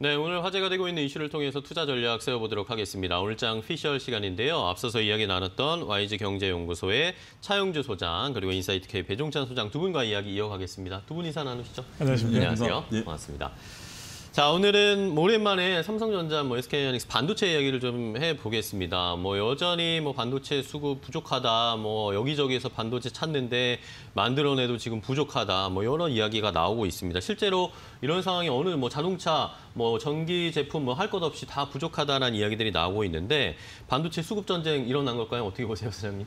네, 오늘 화제가 되고 있는 이슈를 통해서 투자 전략 세워보도록 하겠습니다. 오늘장 피셜 시간인데요. 앞서서 이야기 나눴던 YG 경제연구소의 차용주 소장 그리고 인사이트 K 배종찬 소장 두 분과 이야기 이어가겠습니다. 두 분 인사 나누시죠. 안녕하십니까. 안녕하세요. 예. 반갑습니다. 자, 오늘은 오랜만에 삼성전자, 뭐 SK하이닉스 반도체 이야기를 좀 해보겠습니다. 뭐 여전히 뭐 반도체 수급 부족하다, 뭐 여기저기에서 반도체 찾는데 만들어내도 지금 부족하다, 뭐 여러 이야기가 나오고 있습니다. 실제로 이런 상황이 어느 뭐 자동차, 뭐 전기 제품 뭐 할 것 없이 다 부족하다라는 이야기들이 나오고 있는데 반도체 수급 전쟁 일어난 걸까요? 어떻게 보세요, 사장님?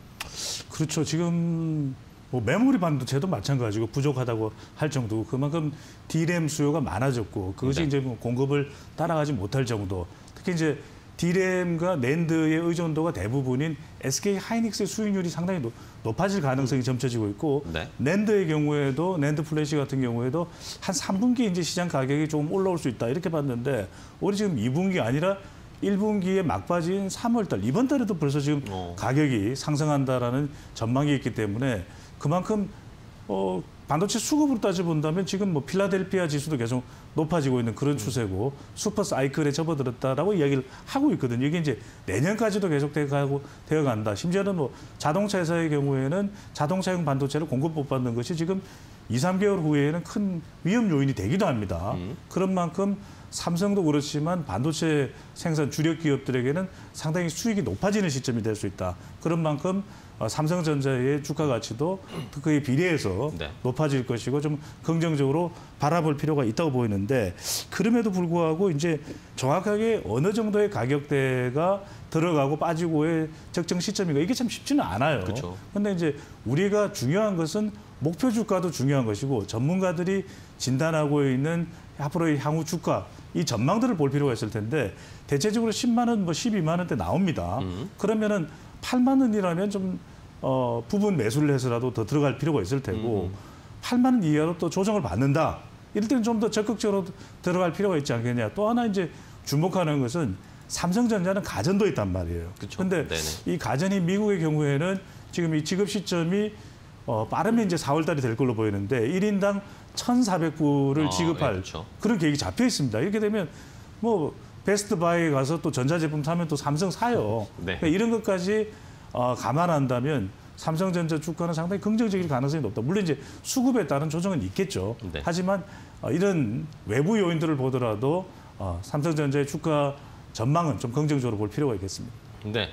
그렇죠. 지금 뭐 메모리 반도체도 마찬가지고 부족하다고 할 정도고 그만큼 D램 수요가 많아졌고 그것이 네. 이제 뭐 공급을 따라가지 못할 정도. 특히 이제 D램과 낸드의 의존도가 대부분인 SK 하이닉스의 수익률이 상당히 높- 높아질 가능성이 점쳐지고 있고 네. 낸드의 경우에도 낸드 플래시 같은 경우에도 한 3분기 이제 시장 가격이 좀 올라올 수 있다 이렇게 봤는데 우리 지금 2분기 아니라 1분기에 막바지인 3월 달 이번 달에도 벌써 지금 어. 가격이 상승한다라는 전망이 있기 때문에 그만큼 어, 반도체 수급으로 따져 본다면 지금 뭐 필라델피아 지수도 계속 높아지고 있는 그런 추세고 슈퍼 사이클에 접어들었다라고 이야기를 하고 있거든요. 이게 이제 내년까지도 계속 되어가고 되어간다. 심지어는 뭐 자동차 회사의 경우에는 자동차용 반도체를 공급 못 받는 것이 지금 2, 3개월 후에는 큰 위험 요인이 되기도 합니다. 그런 만큼 삼성도 그렇지만 반도체 생산 주력 기업들에게는 상당히 수익이 높아지는 시점이 될 수 있다. 그런 만큼 어, 삼성전자의 주가 가치도 그에 비례해서 네. 높아질 것이고 좀 긍정적으로 바라볼 필요가 있다고 보이는데 그럼에도 불구하고 이제 정확하게 어느 정도의 가격대가 들어가고 빠지고의 적정 시점인가 이게 참 쉽지는 않아요. 그쵸. 근데 이제 우리가 중요한 것은 목표 주가도 중요한 것이고 전문가들이 진단하고 있는 앞으로의 향후 주가 이 전망들을 볼 필요가 있을 텐데 대체적으로 10만 원, 뭐 12만 원대 나옵니다. 그러면은 8만 원이라면 좀 어, 부분 매수를 해서라도 더 들어갈 필요가 있을 테고 8만 원 이하로 또 조정을 받는다. 이럴 때는 좀 더 적극적으로 들어갈 필요가 있지 않겠냐. 또 하나 이제 주목하는 것은 삼성전자는 가전도 있단 말이에요. 네네. 이 가전이 미국의 경우에는 지금 이 지급 시점이 어, 빠르면 이제 4월 달이 될 걸로 보이는데 1인당 1,400불을 아, 지급할 예, 그렇죠. 그런 계획이 잡혀 있습니다. 이렇게 되면 뭐 베스트 바이에 가서 또 전자제품 사면 또 삼성 사요. 네. 그러니까 이런 것까지 어, 감안한다면 삼성전자 주가는 상당히 긍정적일 가능성이 높다. 물론 이제 수급에 따른 조정은 있겠죠. 네. 하지만 어, 이런 외부 요인들을 보더라도 어, 삼성전자의 주가 전망은 좀 긍정적으로 볼 필요가 있겠습니다. 네.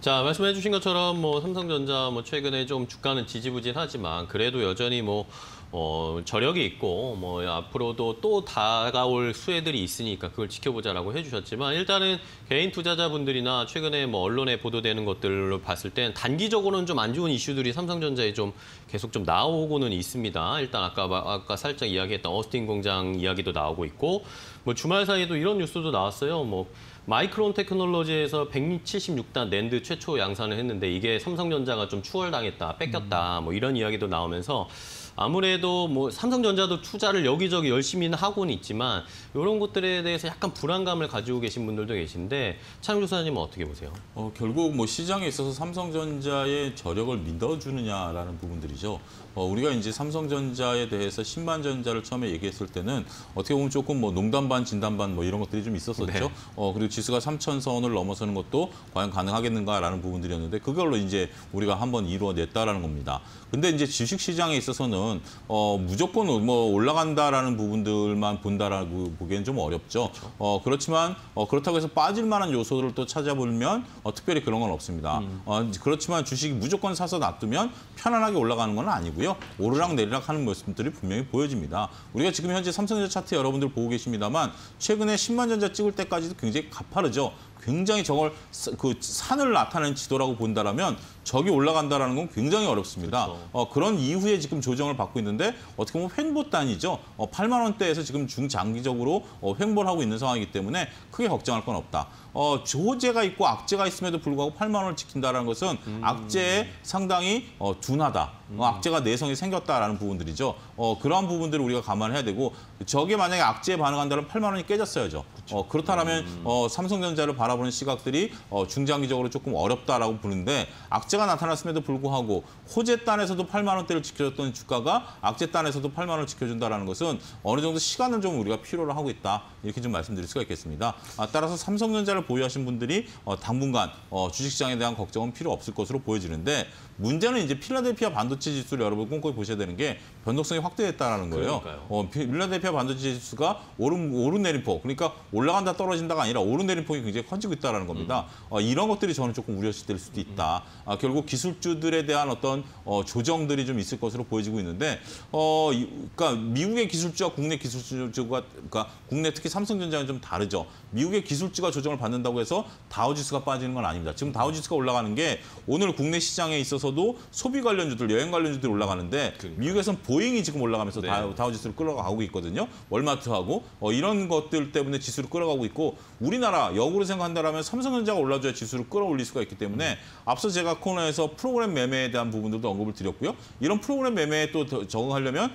자 말씀해 주신 것처럼 뭐 삼성전자 뭐 최근에 좀 주가는 지지부진하지만 그래도 여전히 뭐 어, 저력이 있고 뭐 앞으로도 또 다가올 수혜들이 있으니까 그걸 지켜보자라고 해주셨지만 일단은 개인 투자자분들이나 최근에 뭐 언론에 보도되는 것들로 봤을 땐 단기적으로는 좀 안 좋은 이슈들이 삼성전자에 좀 계속 좀 나오고는 있습니다. 일단 아까 마- 아까 살짝 이야기했던 어스틴 공장 이야기도 나오고 있고 뭐 주말 사이에도 이런 뉴스도 나왔어요. 뭐 마이크론 테크놀로지에서 176단 낸드 최초 양산을 했는데 이게 삼성전자가 좀 추월당했다, 뺏겼다, 뭐 이런 이야기도 나오면서 아무래도 뭐 삼성전자도 투자를 여기저기 열심히는 하고는 있지만 이런 것들에 대해서 약간 불안감을 가지고 계신 분들도 계신데 차영 조사님은 어떻게 보세요? 어, 결국 뭐 시장에 있어서 삼성전자의 저력을 믿어주느냐라는 부분들이죠. 어, 우리가 이제 삼성전자에 대해서 신반전자를 처음에 얘기했을 때는 어떻게 보면 조금 뭐 농담 반 진담 반뭐 이런 것들이 좀 있었었죠. 네. 어, 그리고 지수가 3천선을 넘어서는 것도 과연 가능하겠는가라는 부분들이었는데 그걸로 이제 우리가 한번 이루어냈다라는 겁니다. 근데 이제 주식 시장에 있어서는 어, 무조건 뭐 올라간다라는 부분들만 본다라고 보기엔 좀 어렵죠. 어, 그렇지만 어, 그렇다고 해서 빠질 만한 요소들을 또 찾아보면 어, 특별히 그런 건 없습니다. 어, 그렇지만 주식이 무조건 사서 놔두면 편안하게 올라가는 건 아니고요. 오르락 내리락 하는 모습들이 분명히 보여집니다. 우리가 지금 현재 삼성전자 차트 여러분들 보고 계십니다만 최근에 10만 전자 찍을 때까지도 굉장히 가파르죠. 굉장히 저걸 사- 그 산을 나타내는 지도라고 본다라면 적이 올라간다라는 건 굉장히 어렵습니다. 그렇죠. 어, 그런 이후에 지금 조정을 받고 있는데 어떻게 보면 횡보 단이죠. 어, 8만 원대에서 지금 중장기적으로 어, 횡보를 하고 있는 상황이기 때문에 크게 걱정할 건 없다. 어, 조제가 있고 악재가 있음에도 불구하고 8만 원을 지킨다는 것은 악재에 상당히 어, 둔하다. 어, 악재가 내성이 생겼다라는 부분들이죠. 어, 그러한 부분들을 우리가 감안해야 되고 저게 만약에 악재에 반응한다면 8만 원이 깨졌어야죠. 어, 그렇다면 어, 삼성전자를 바라보는 시각들이 어, 중장기적으로 조금 어렵다라고 보는데 악재가 나타났음에도 불구하고 호재 단에서도 8만 원대를 지켜줬던 주가가 악재 단에서도 8만 원을 지켜준다라는 것은 어느 정도 시간을 좀 우리가 필요로 하고 있다 이렇게 좀 말씀드릴 수가 있겠습니다. 아, 따라서 삼성전자를 보유하신 분들이 어, 당분간 어, 주식시장에 대한 걱정은 필요 없을 것으로 보여지는데 문제는 이제 필라델피아 반도체 지수를 여러분 꼼꼼히 보셔야 되는 게 변동성이 확대됐다라는 거예요. 그러니까요. 어, 피- 필라델피아 반도체 지수가 오른 오른 내림폭 그러니까 올라간다 떨어진다가 아니라 오른 내림폭이 굉장히 커지고 있다라는 겁니다. 어, 이런 것들이 저는 조금 우려될 수도 있다. 아, 결국 기술주들에 대한 어떤 어, 조정들이 좀 있을 것으로 보여지고 있는데 어, 이- 그러니까 미국의 기술주와 국내 기술주가 그러니까 국내 특히 삼성전자는 좀 다르죠. 미국의 기술주가 조정을 받는 다고 해서 다우지수가 빠지는 건 아닙니다. 지금 다우지수가 올라가는 게 오늘 국내 시장에 있어서도 소비 관련주들, 여행 관련주들이 올라가는데 미국에서는 보잉이 지금 올라가면서 네. 다우, 다우지수를 끌어가고 있거든요. 월마트하고 어, 이런 것들 때문에 지수를 끌어가고 있고 우리나라 역으로 생각한다면 삼성전자가 올라줘야 지수를 끌어올릴 수가 있기 때문에 앞서 제가 코너에서 프로그램 매매에 대한 부분들도 언급을 드렸고요. 이런 프로그램 매매에 또더 적응하려면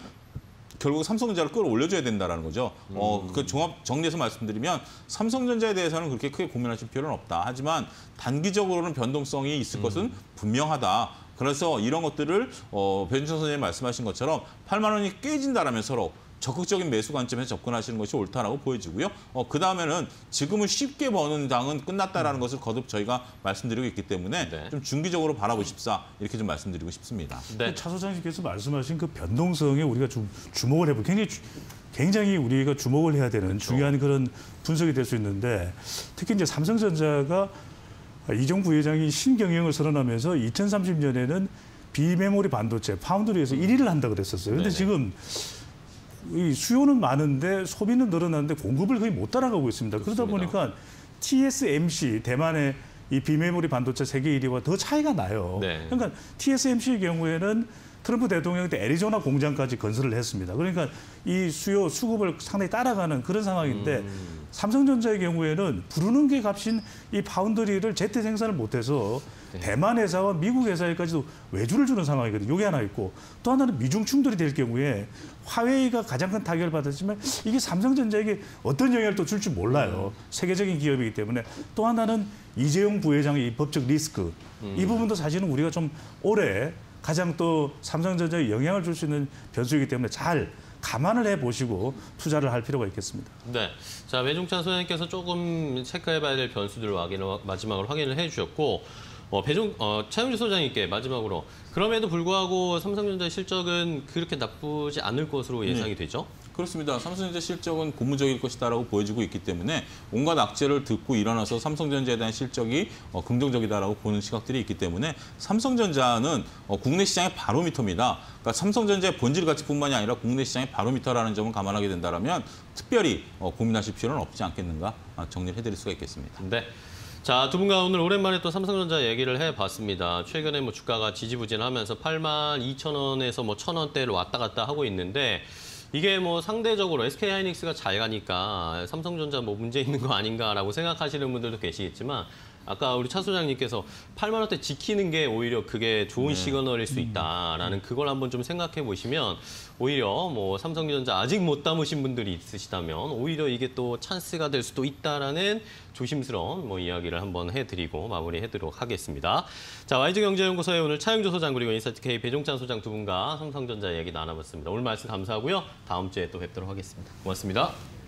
결국 삼성전자를 끌어올려줘야 된다라는 거죠. 어, 그 종합 정리해서 말씀드리면 삼성전자에 대해서는 그렇게 크게 고민하실 필요는 없다. 하지만 단기적으로는 변동성이 있을 것은 분명하다. 그래서 이런 것들을 어, 변준선 선생님 말씀하신 것처럼 8만 원이 깨진다라면 서로 적극적인 매수 관점에서 접근하시는 것이 옳다라고 보여지고요. 어, 그 다음에는 지금은 쉽게 버는 장은 끝났다라는 것을 거듭 저희가 말씀드리고 있기 때문에 네. 좀 중기적으로 바라보십사 이렇게 좀 말씀드리고 싶습니다. 네. 차 소장님께서 말씀하신 그 변동성에 우리가 좀 주목을 해볼 굉장히 주- 굉장히 우리가 주목을 해야 되는 중요한 그런 분석이 될 수 있는데 특히 이제 삼성전자가 이종 부회장이 신경영을 선언하면서 2030년에는 비메모리 반도체 파운드리에서 1위를 한다 그랬었어요. 근데 네네. 지금 이 수요는 많은데 소비는 늘어나는데 공급을 거의 못 따라가고 있습니다. 그러다 그렇습니다. 보니까 TSMC 대만의 이 비메모리 반도체 세계 1위와 더 차이가 나요. 네. 그러니까 TSMC의 경우에는 트럼프 대통령 때 애리조나 공장까지 건설을 했습니다. 그러니까 이 수요 수급을 상당히 따라가는 그런 상황인데 음. 삼성전자의 경우에는 부르는 게 값인 이 파운드리를 제때 생산을 못해서 네. 대만 회사와 미국 회사에까지도 외주를 주는 상황이거든요. 이게 하나 있고 또 하나는 미중 충돌이 될 경우에 화웨이가 가장 큰 타격을 받았지만 이게 삼성전자에게 어떤 영향을 또 줄지 몰라요. 세계적인 기업이기 때문에 또 하나는 이재용 부회장의 이 법적 리스크 이 부분도 사실은 우리가 좀 올해 가장 또 삼성전자에 영향을 줄 수 있는 변수이기 때문에 잘 감안을 해 보시고 투자를 할 필요가 있겠습니다. 네. 자, 외종찬 소장님께서 조금 체크해봐야 될 변수들을 마지막으로 확인을 해주셨고, 어, 배종, 어, 차영주 소장님께 마지막으로 그럼에도 불구하고 삼성전자 실적은 그렇게 나쁘지 않을 것으로 예상이 되죠? 그렇습니다. 삼성전자 실적은 고무적일 것이다라고 보여지고 있기 때문에 온갖 악재를 듣고 일어나서 삼성전자에 대한 실적이 어, 긍정적이다라고 보는 시각들이 있기 때문에 삼성전자는 어, 국내 시장의 바로미터입니다. 그러니까 삼성전자의 본질 가치뿐만이 아니라 국내 시장의 바로미터라는 점을 감안하게 된다면 특별히 어, 고민하실 필요는 없지 않겠는가 아, 정리를 해드릴 수가 있겠습니다. 네. 자, 두 분과 오늘 오랜만에 또 삼성전자 얘기를 해봤습니다. 최근에 뭐 주가가 지지부진하면서 8만 2천 원에서 뭐 천 원대를 왔다 갔다 하고 있는데 이게 뭐 상대적으로 SK 하이닉스가 잘 가니까 삼성전자 뭐 문제 있는 거 아닌가라고 생각하시는 분들도 계시겠지만 아까 우리 차 소장님께서 8만 원대 지키는 게 오히려 그게 좋은 시그널일 수 있다라는 그걸 한번 좀 생각해 보시면 오히려 뭐 삼성전자 아직 못 담으신 분들이 있으시다면 오히려 이게 또 찬스가 될 수도 있다라는 조심스러운 뭐 이야기를 한번 해드리고 마무리해드리도록 하겠습니다. 자 YG경제연구소의 오늘 차영조 소장 그리고 인사이트K 배종찬 소장 두 분과 삼성전자 얘기 나눠봤습니다. 오늘 말씀 감사하고요. 다음 주에 또 뵙도록 하겠습니다. 고맙습니다.